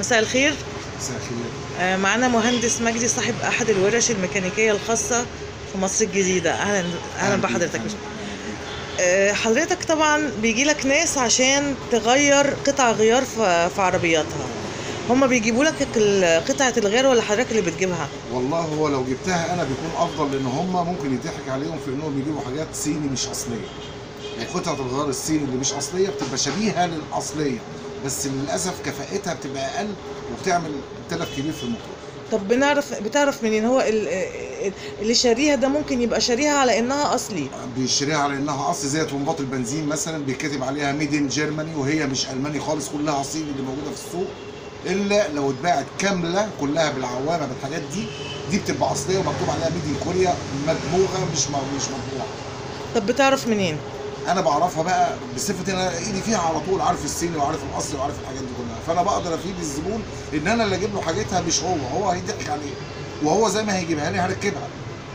مساء الخير. مساء الخير. آه، معانا مهندس مجدي صاحب أحد الورش الميكانيكية الخاصة في مصر الجديدة. أهلا أهلا بحضرتك. آه، حضرتك طبعا بيجي لك ناس عشان تغير قطع غيار في عربياتها. هما بيجيبوا لك قطعة الغيار ولا حضرتك اللي بتجيبها؟ والله هو لو جبتها أنا بيكون أفضل لأن هم ممكن يضحك عليهم في إنهم بيجيبوا حاجات صيني مش أصلية. وقطعه الغيار الصيني اللي مش أصلية بتبقى شبيهة للأصلية. بس للأسف كفاءتها بتبقى أقل وبتعمل تلف كبير في الموتور. طب بنعرف بتعرف منين هو ال- ال- اللي شاريها ده ممكن يبقى شاريها على إنها أصلي؟ بيشتريها على إنها اصل زي طنبات البنزين مثلا بيتكتب عليها ميد ان جيرماني وهي مش ألماني خالص كلها صيني اللي موجودة في السوق. إلا لو اتباعت كاملة كلها بالعوامة بالحاجات دي دي بتبقى أصلية ومكتوب عليها ميد ان كوريا مدموغه مش مش مطبوعة. طب بتعرف منين؟ أنا بعرفها بقى بصفتي أنا إيدي فيها على طول عارف الصيني وعارف الأصلي وعارف الحاجات دي كلها. فأنا بقدر أفيد الزبون إن أنا اللي أجيب له حاجتها مش هو هو هيضحك عليه وهو زي ما هيجيبها لي هركبها.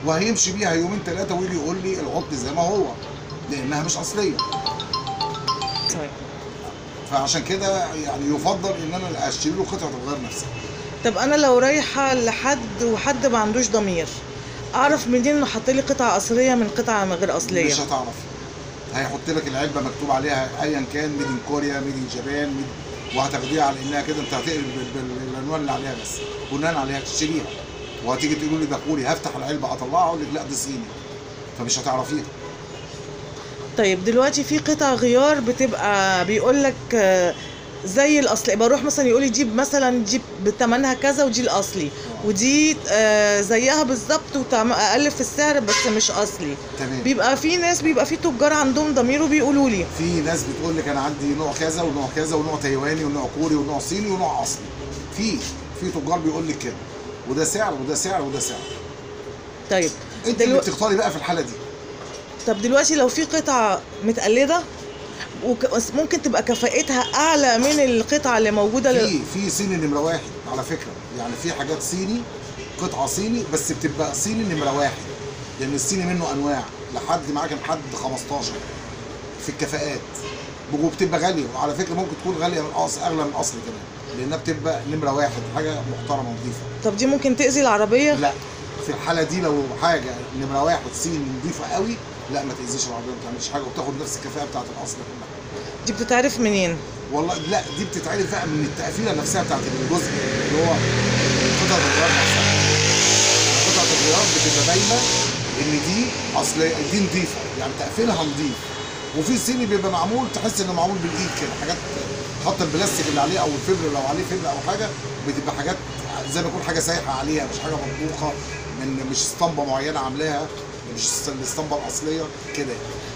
وهيمشي بيها يومين ثلاثة ويجي يقول لي العطل زي ما هو لأنها مش أصلية. طيب. فعشان كده يعني يفضل إن أنا أشتري له قطعة الغيار نفسها. طب أنا لو رايحة لحد وحد ما عندوش ضمير أعرف منين إنه حاط لي قطعة أصلية من قطعة غير أصلية؟ مش هتعرف. هيحط لك العلبة مكتوب عليها ايا كان made in Korea made in Japan وهتاخديها على إنها كده أنت هتقلب بال- بال- بالعنوان اللي عليها بس. بناء عليها تشتريها. وهتيجي تقولوا لي ده كوري هفتح العلبة أطلعها أقول لك لا ده صيني. فمش هتعرفيها. طيب دلوقتي في قطع غيار بتبقى بيقول لك آه، زي الأصلي. بروح مثلا يقول لي جيب مثلا جيب بثمنها كذا ودي الأصلي. ودي آه، زيها بالظبط واقل في السعر بس مش أصلي. تمام. بيبقى في ناس بيبقى في تجار عندهم ضمير وبيقولوا لي. في ناس بتقول لك أنا عندي نوع كذا ونوع كذا ونوع تايواني ونوع كوري ونوع صيني ونوع أصلي. في في تجار بيقول لك كده. وده سعر وده سعر وده سعر. طيب. انت اللي دلو... بتختاري بقى في الحالة دي. طب دلوقتي لو في قطعة متقلدة وك... بس ممكن تبقى كفاءتها أعلى من القطعة اللي موجودة لل... في في صيني نمرة واحد على فكرة. يعني في حاجات صيني قطعة صيني بس بتبقى صيني نمرة واحد. لأن الصيني منه أنواع. لحد معاك لحد 15 في الكفاءات. وبتبقى غالية. وعلى فكرة ممكن تكون غالية من اصل أغلى من الاصل كمان. لأنها بتبقى نمرة واحد. حاجة محترمة نظيفة. طب دي ممكن تأذي العربية؟ لا. في الحالة دي لو حاجة نمرة واحد صيني نظيفة قوي لا ما تأذيش العربية ما بتعملش حاجة وبتاخد نفس الكفاءة بتاعت الأصل. دي بتتعرف منين؟ والله لا دي بتتعرف بقى من التقفيلة نفسها بتاعت الجزء اللي هو قطعة الغيار نفسها. قطعة الغيار بتبقى باينة إن دي أصل دي نظيفة يعني تقفيلها نظيف. وفي صيني بيبقى معمول تحس إنه معمول بالإيد كده حاجات حط البلاستيك اللي عليه أو الفبر لو عليه فبر أو حاجة بتبقى حاجات زي ما يكون حاجة سايحة عليها مش حاجة مطبوخة من مش اسطمبة معينة عاملاها. مش الاسطمبة الأصلية كده.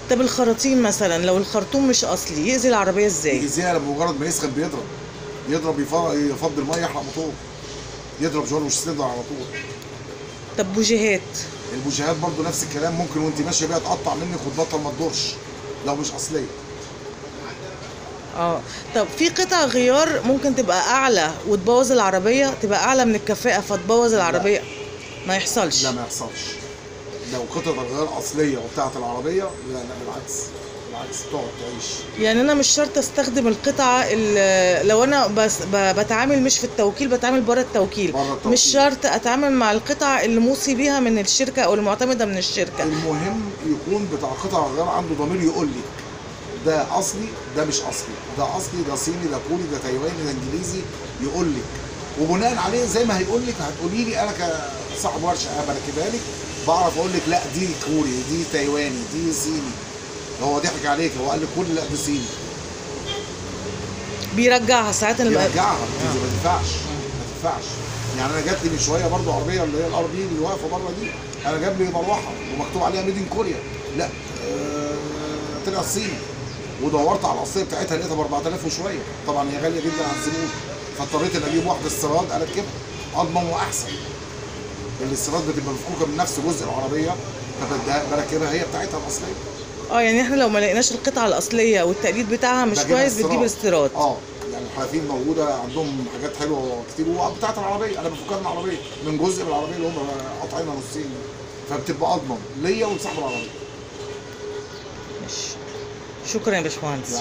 طب الخراطيم مثلا لو الخرطوم مش أصلي يأذي العربية إزاي؟ يأذيها لما مجرد ما يسخن بيضرب. يضرب يف- يفضي الميه يحرق موتور يضرب جوار مش سلندر على طول. طب بوجيهات؟ البوجيهات برضو نفس الكلام. ممكن وانت ماشية بيها تقطع منك وتبطل ما تدورش لو مش أصلية. آه. طب في قطع غيار ممكن تبقى أعلى وتبوظ العربية؟ تبقى أعلى من الكفاءة فتبوظ العربية؟ ما يحصلش. لا ما يحصلش. لو قطعه الغيار اصليه وبتاعه العربية لا لا بالعكس بالعكس تقعد تعيش. يعني أنا مش شرط أستخدم القطعة ال- لو أنا بس بتعامل مش في التوكيل بتعامل بره التوكيل. بره التوكيل. مش شرط أتعامل مع القطع اللي موصي بيها من الشركة أو المعتمدة من الشركة. المهم يكون بتاع قطع الغيار عنده ضمير يقول لك ده أصلي ده مش أصلي. ده أصلي ده صيني ده كوري ده تايواني ده إنجليزي. يقول لك وبناء عليه زي ما هيقول لك هتقولي لي أنا كصاحب ورشة بركبها لك بعرف أقول لك لا دي كوري دي تايواني دي صيني. هو ضحك عليك هو قال لك كل لا ده صيني. بيرجعها ساعات الم... يرجعها دي ما تنفعش ما تنفعش. يعني أنا جات لي من شوية برضو عربية اللي هي الار بي اللي واقفة بره دي أنا جاب لي مروحة ومكتوب عليها made in Korea لا آه طلع صيني. ودورت على الأصلية بتاعتها لقيتها ب 4000 وشوية. طبعا هي غالية جدا على الزبون. فاضطريت إن أجيب واحدة استيراد اركبها أضمن وأحسن. الاستيراد بتبقى مفكوكة من نفس جزء العربية فبديها بركبها هي بتاعتها الأصلية. آه يعني إحنا لو ما لقيناش القطعة الأصلية والتقليد بتاعها مش كويس بتجيب استيراد آه يعني الحرفيين موجودة عندهم حاجات حلوة كتير وبتاعت العربية أنا بفكها من العربية من جزء من العربية اللي هم قاطعينها نصين فبتبقى أضمن ليا ولصاحب العربية. ماشي. شكرا يا باشمهندس.